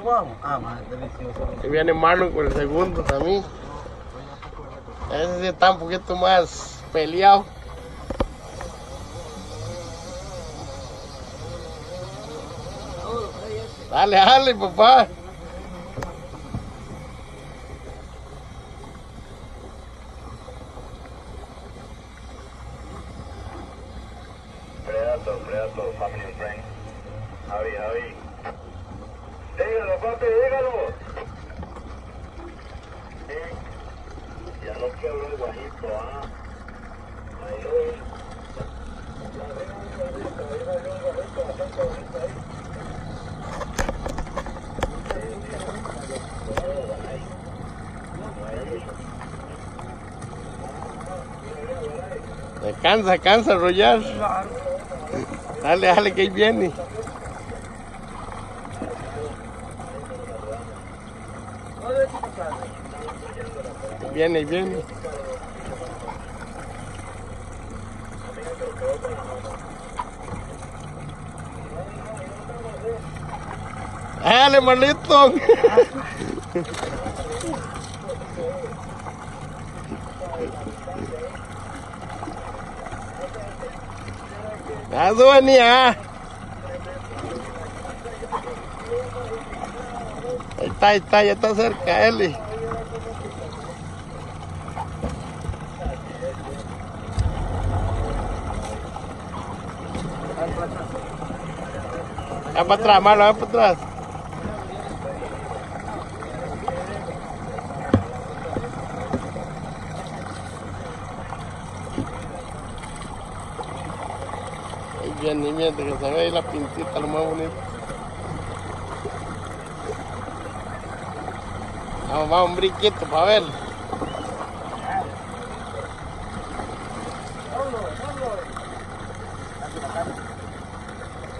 guau? Ah, más delicioso. Y viene Marlon con el segundo también. Ese sí está un poquito más peleado. Dale, dale, papá. Predator, Predator, Family and Friends. Javi, Javi. Dígalo, papi, dígalo. Ya no quiero el guajito, ah. Ahí lo. Ya ven un guajito, ahí un guajito, bastante bonito ahí. Cansa, Royal. Dale, dale, que viene. Viene, ahí viene. Dale, Marlito. Aduania. está, ahí está, ya está cerca Eli. Va para atrás, mano, va para atrás. Ahí viene, mientras que se ve ahí la pintita, lo más bonito. Vamos, vamos, un brinquito para ver.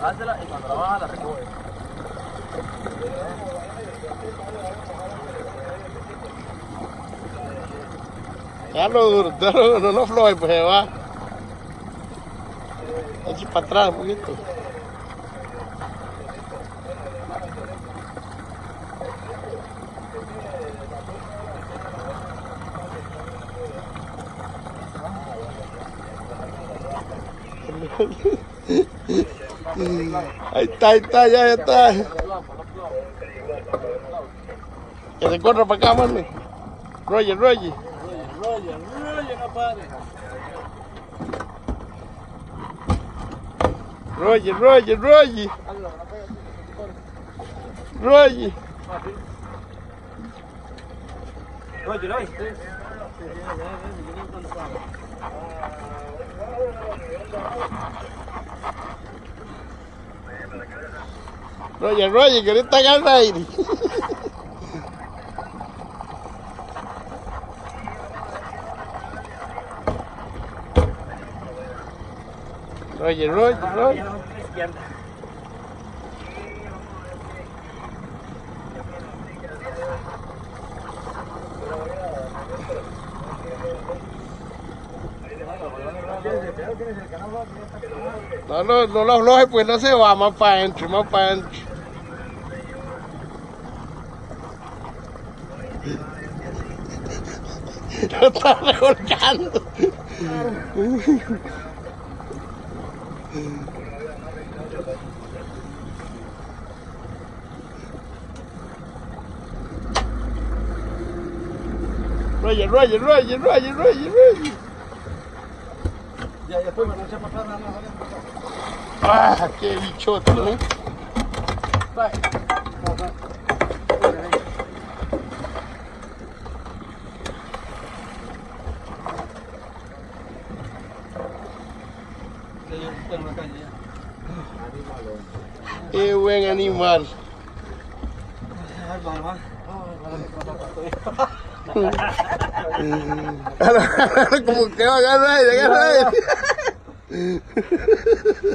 Hazla y cuando la baja la recoge. Ya lo duro, lo, no lo floje, pues se va. Eche para atrás un poquito. Ahí está, ahí está, ya, está. Que se corra para acá, mano. Roger, Roger. Roger, Roger, no pare. Roger, Roger, Roger. Roger. Roger, hoy. Roger, Roger, que ahorita agarra aire. Roger, Roger, Roger. No, no, no lo afloje, pues no se va más para adentro, más para adentro. Lo está revolcando. Roger, Roger, Roger, Roger, Roger, Roger. Ya, ya lo eché para atrás, nada más. Ah, qué bichote, ¿no? Qué buen animal. Como que va a agarrar, agarrar.